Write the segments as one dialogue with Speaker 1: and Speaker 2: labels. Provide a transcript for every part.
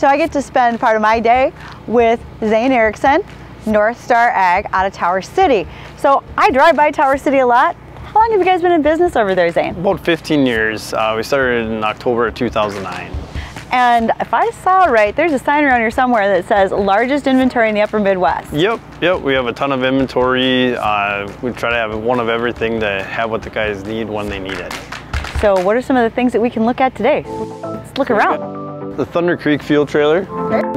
Speaker 1: So I get to spend part of my day with Zane Erickson, North Star Ag out of Tower City. So I drive by Tower City a lot. How long have you guys been in business over there, Zane?
Speaker 2: About 15 years. Uh, we started in October of 2009.
Speaker 1: And if I saw right, there's a sign around here somewhere that says largest inventory in the upper Midwest.
Speaker 2: Yep, yep. We have a ton of inventory. Uh, we try to have one of everything to have what the guys need when they need it.
Speaker 1: So what are some of the things that we can look at today? Let's look around.
Speaker 2: The Thunder Creek fuel trailer.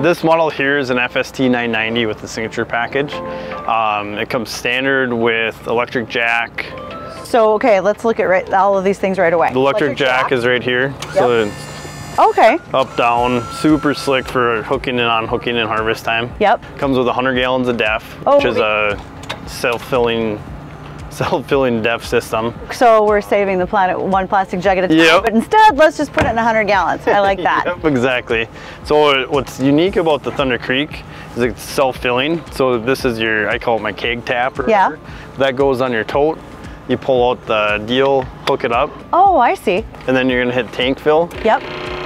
Speaker 2: This model here is an FST 990 with the signature package. Um, it comes standard with electric jack.
Speaker 1: So okay, let's look at right, all of these things right away.
Speaker 2: The electric, electric jack, jack, is right here. Yep. So
Speaker 1: Okay.
Speaker 2: Up, down, super slick for hooking and unhooking in harvest time.
Speaker 1: Yep.
Speaker 2: Comes with 100 gallons of DEF, oh, which is a self-filling self-filling DEF system.
Speaker 1: So we're saving the planet one plastic jug at a time, yep. but instead let's just put it in 100 gallons. I like that.
Speaker 2: yep, exactly. So what's unique about the Thunder Creek is it's self-filling. So this is your, I call it my keg tap.
Speaker 1: yeah.
Speaker 2: That goes on your tote you pull out the deal, hook it up.
Speaker 1: Oh, I see.
Speaker 2: And then you're gonna hit tank fill.
Speaker 1: Yep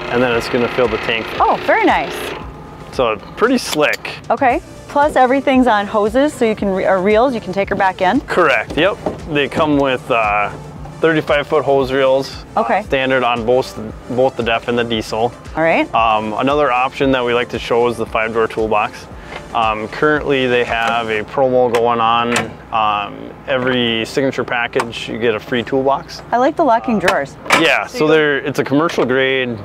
Speaker 2: and then it's gonna fill the tank.
Speaker 1: Oh, very nice.
Speaker 2: So pretty slick.
Speaker 1: Okay. Plus everything's on hoses, so you can, or reels, you can take her back in?
Speaker 2: Correct, yep. They come with uh, 35 foot hose reels.
Speaker 1: Okay.
Speaker 2: Standard on both, both the DEF and the diesel.
Speaker 1: All right.
Speaker 2: Um, another option that we like to show is the five door toolbox. Um, currently they have a promo going on. Um, every signature package, you get a free toolbox.
Speaker 1: I like the locking drawers.
Speaker 2: Yeah, so they're, it's a commercial grade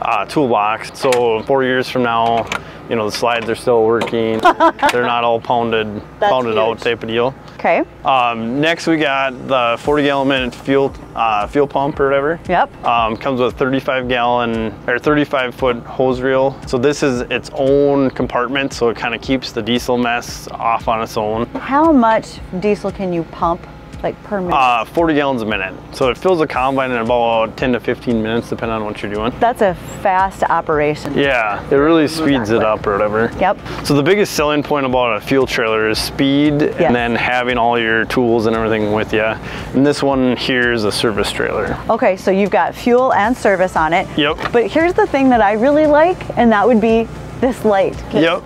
Speaker 2: uh, toolbox. So four years from now, you know, the slides are still working. They're not all pounded, pounded huge. out type of deal.
Speaker 1: Okay.
Speaker 2: Um, next we got the 40 gallon minute fuel uh, fuel pump or whatever.
Speaker 1: Yep.
Speaker 2: Um, comes with 35 gallon or 35 foot hose reel. So this is its own compartment, so it kind of keeps the diesel mess off on its own.
Speaker 1: How much diesel can you pump like per minute?
Speaker 2: Uh, 40 gallons a minute. So it fills a combine in about 10 to 15 minutes, depending on what you're doing.
Speaker 1: That's a fast operation.
Speaker 2: Yeah, it really speeds it up or whatever.
Speaker 1: Yep.
Speaker 2: So the biggest selling point about a fuel trailer is speed yes. and then having all your tools and everything with you. And this one here is a service trailer.
Speaker 1: Okay, so you've got fuel and service on it.
Speaker 2: Yep.
Speaker 1: But here's the thing that I really like, and that would be this light.
Speaker 2: Yep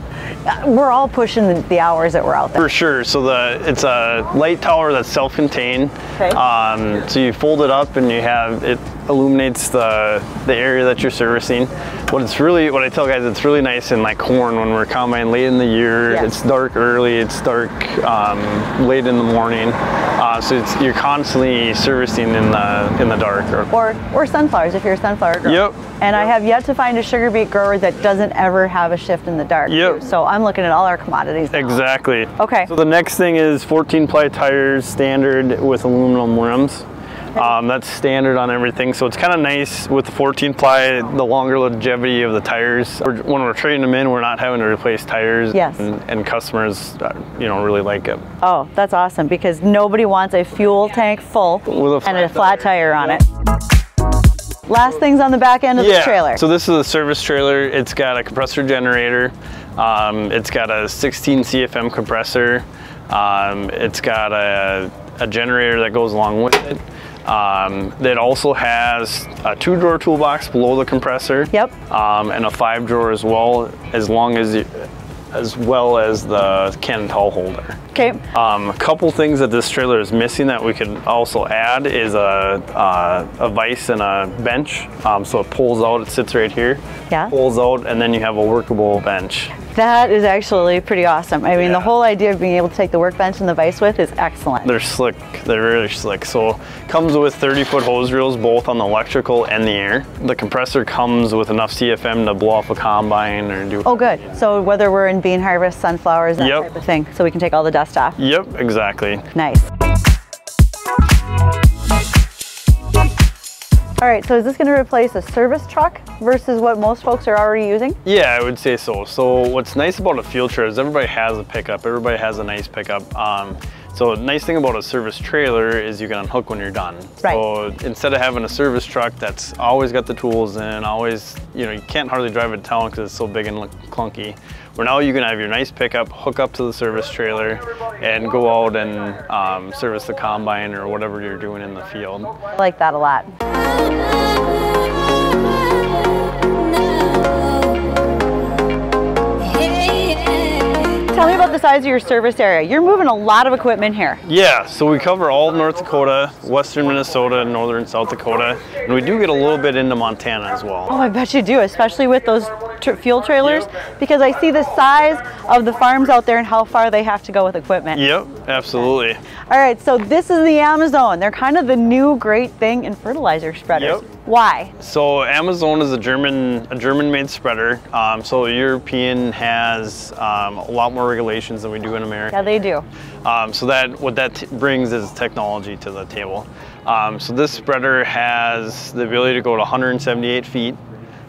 Speaker 1: we're all pushing the hours that we're out there.
Speaker 2: For sure. So the it's a light tower that's self-contained.
Speaker 1: Okay.
Speaker 2: Um, so you fold it up and you have it illuminates the the area that you're servicing. What it's really what I tell guys it's really nice in like corn when we're combine late in the year. Yes. It's dark early. It's dark um, late in the morning. Uh, so you're constantly servicing in the in the dark.
Speaker 1: Or or sunflowers if you're a sunflower grower.
Speaker 2: Yep.
Speaker 1: And I have yet to find a sugar beet grower that doesn't ever have a shift in the dark.
Speaker 2: Yep.
Speaker 1: Too. So I'm looking at all our commodities. Now.
Speaker 2: Exactly.
Speaker 1: Okay.
Speaker 2: So the next thing is 14 ply tires standard with aluminum rims. Um, that's standard on everything. So it's kind of nice with the 14 ply, the longer longevity of the tires. When we're trading them in, we're not having to replace tires.
Speaker 1: Yes.
Speaker 2: And, and customers, uh, you know, really like it.
Speaker 1: Oh, that's awesome because nobody wants a fuel tank full a and a flat tire, tire on it. Last things on the back end of
Speaker 2: yeah.
Speaker 1: the trailer.
Speaker 2: So this is a service trailer. It's got a compressor generator. Um, it's got a 16 CFM compressor. Um, it's got a, a generator that goes along with it. Um, it also has a two drawer toolbox below the compressor.
Speaker 1: Yep.
Speaker 2: Um, and a five drawer as well, as long as you, as well as the cannon towel holder.
Speaker 1: Okay.
Speaker 2: Um, a couple things that this trailer is missing that we could also add is a, uh, a vise and a bench. Um, so it pulls out, it sits right here.
Speaker 1: Yeah.
Speaker 2: Pulls out, and then you have a workable bench.
Speaker 1: That is actually pretty awesome. I mean, yeah. the whole idea of being able to take the workbench and the vise with is excellent.
Speaker 2: They're slick. They're really slick. So comes with 30 foot hose reels, both on the electrical and the air. The compressor comes with enough CFM to blow off a combine or do.
Speaker 1: Oh, good. So whether we're in bean harvest, sunflowers, that yep. type of thing, so we can take all the dust off.
Speaker 2: Yep, exactly.
Speaker 1: Nice. All right, so is this going to replace a service truck versus what most folks are already using?
Speaker 2: Yeah, I would say so. So what's nice about a field trailer is everybody has a pickup. Everybody has a nice pickup. Um, so nice thing about a service trailer is you can unhook when you're done.
Speaker 1: Right.
Speaker 2: So instead of having a service truck that's always got the tools in, always, you know, you can't hardly drive it town because it's so big and clunky. Where now you can have your nice pickup, hook up to the service trailer, and go out and um, service the combine or whatever you're doing in the field.
Speaker 1: I like that a lot. The size of your service area. You're moving a lot of equipment here.
Speaker 2: Yeah, so we cover all of North Dakota, western Minnesota, northern South Dakota, and we do get a little bit into Montana as well.
Speaker 1: Oh, I bet you do, especially with those tra- fuel trailers, because I see the size of the farms out there and how far they have to go with equipment.
Speaker 2: Yep, absolutely.
Speaker 1: All right, so this is the Amazone. They're kind of the new great thing in fertilizer spreaders.
Speaker 2: Yep.
Speaker 1: Why?
Speaker 2: So Amazone is a German a German-made spreader. Um, so European has um, a lot more regulations than we do in America.
Speaker 1: Yeah, they do.
Speaker 2: Um, so that what that t- brings is technology to the table. Um, so this spreader has the ability to go to 178 feet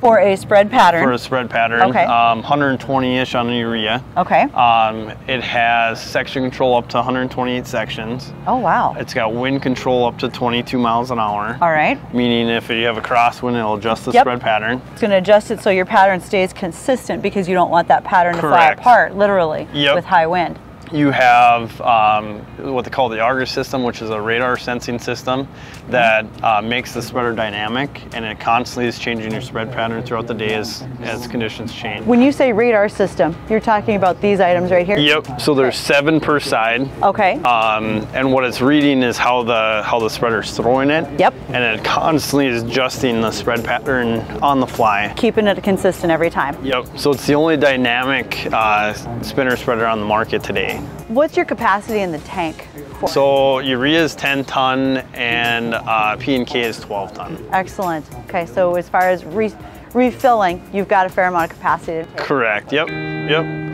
Speaker 1: For a spread pattern.
Speaker 2: for a spread pattern.
Speaker 1: Okay.
Speaker 2: Um, 120-ish on the urea.
Speaker 1: okay.
Speaker 2: Um, it has section control up to 128 sections.
Speaker 1: oh, wow.
Speaker 2: It's got wind control up to 22 miles an hour.
Speaker 1: All right.
Speaker 2: Meaning if you have a crosswind, it'll adjust the
Speaker 1: Yep.
Speaker 2: spread pattern.
Speaker 1: It's going to adjust it so your pattern stays consistent because you don't want that pattern to fly apart, literally,
Speaker 2: Yep.
Speaker 1: with high wind.
Speaker 2: You have um, what they call the Argus system, which is a radar sensing system that uh, makes the spreader dynamic, and it constantly is changing your spread pattern throughout the day as, as conditions change.
Speaker 1: When you say radar system, you're talking about these items right here?
Speaker 2: Yep. So there's seven per side.
Speaker 1: Okay.
Speaker 2: Um, and what it's reading is how the how the spreader's throwing it.
Speaker 1: Yep.
Speaker 2: And it constantly is adjusting the spread pattern on the fly.
Speaker 1: Keeping it consistent every time.
Speaker 2: Yep. So it's the only dynamic uh, spinner spreader on the market today.
Speaker 1: What's your capacity in the tank? For?
Speaker 2: So urea is 10 ton and uh, P and K is 12 ton.
Speaker 1: Excellent. Okay, so as far as re- refilling, you've got a fair amount of capacity to take.
Speaker 2: Correct. Yep. Yep.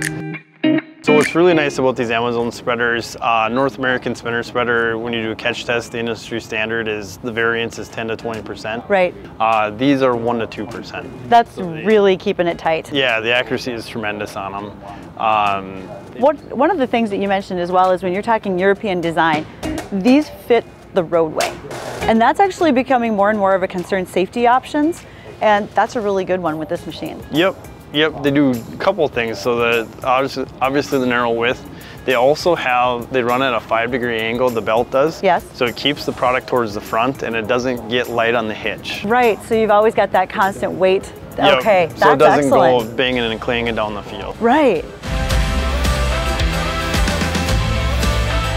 Speaker 2: So what's really nice about these Amazone spreaders, uh, North American spinner spreader, when you do a catch test, the industry standard is the variance is 10 to 20 percent.
Speaker 1: Right.
Speaker 2: Uh, these are one to two percent.
Speaker 1: That's really keeping it tight.
Speaker 2: Yeah, the accuracy is tremendous on them. Um,
Speaker 1: What, one of the things that you mentioned as well is when you're talking European design, these fit the roadway. And that's actually becoming more and more of a concern safety options. And that's a really good one with this machine.
Speaker 2: Yep, yep. They do a couple things. So the obviously, obviously the narrow width. They also have they run at a five degree angle. The belt does.
Speaker 1: Yes.
Speaker 2: So it keeps the product towards the front and it doesn't get light on the hitch.
Speaker 1: Right, so you've always got that constant weight.
Speaker 2: Yep.
Speaker 1: Okay, that's
Speaker 2: So it doesn't
Speaker 1: excellent.
Speaker 2: go banging and clanging down the field.
Speaker 1: Right.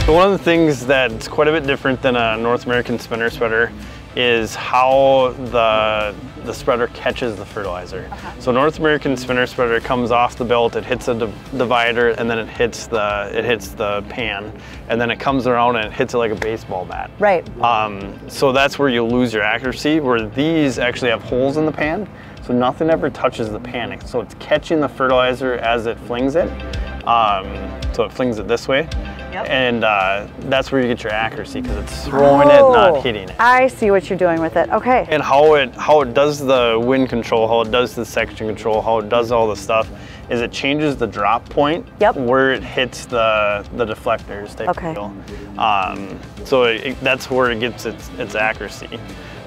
Speaker 2: So one of the things that's quite a bit different than a North American spinner spreader is how the the spreader catches the fertilizer. So North American spinner spreader comes off the belt, it hits a divider, and then it hits the it hits the pan, and then it comes around and it hits it like a baseball bat.
Speaker 1: Right.
Speaker 2: Um, so that's where you lose your accuracy. Where these actually have holes in the pan, so nothing ever touches the pan. So it's catching the fertilizer as it flings it. Um, so it flings it this way.
Speaker 1: Yep.
Speaker 2: And uh, that's where you get your accuracy because it's throwing it,
Speaker 1: Oh,
Speaker 2: not hitting it.
Speaker 1: I see what you're doing with it. Okay.
Speaker 2: And how it how it does the wind control, how it does the section control, how it does all the stuff, is it changes the drop point
Speaker 1: Yep.
Speaker 2: where it hits the the deflectors. Type
Speaker 1: Okay.
Speaker 2: Um, so it, it- that's where it gets its its accuracy.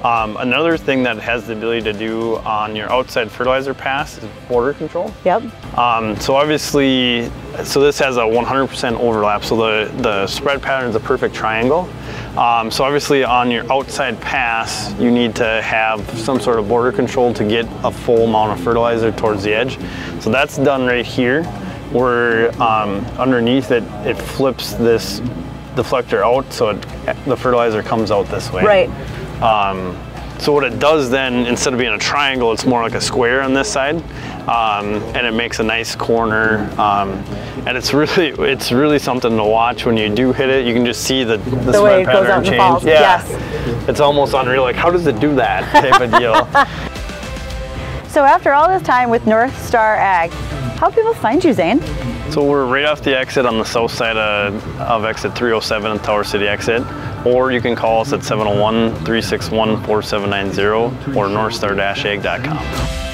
Speaker 2: Um, another thing that it has the ability to do on your outside fertilizer pass is border control.
Speaker 1: Yep.
Speaker 2: Um, so obviously, so this has a 100% overlap. So the, the spread pattern is a perfect triangle. Um, so obviously on your outside pass, you need to have some sort of border control to get a full amount of fertilizer towards the edge. So that's done right here, where um, underneath it, it flips this deflector out so it, the fertilizer comes out this way.
Speaker 1: Right.
Speaker 2: Um, so what it does then, instead of being a triangle, it's more like a square on this side, um, and it makes a nice corner. Um, and it's really, it's really something to watch when you do hit it. You can just see the the,
Speaker 1: The way it goes
Speaker 2: pattern
Speaker 1: out and
Speaker 2: change.
Speaker 1: falls,
Speaker 2: Yeah,
Speaker 1: yes.
Speaker 2: it's almost unreal. Like, how does it do that type of deal?
Speaker 1: So after all this time with North Star Ag, how people find you, Zane?
Speaker 2: So we're right off the exit on the south side of, of exit 307 and Tower City exit. Or you can call us at 701 361 4790 or northstar-ag.com.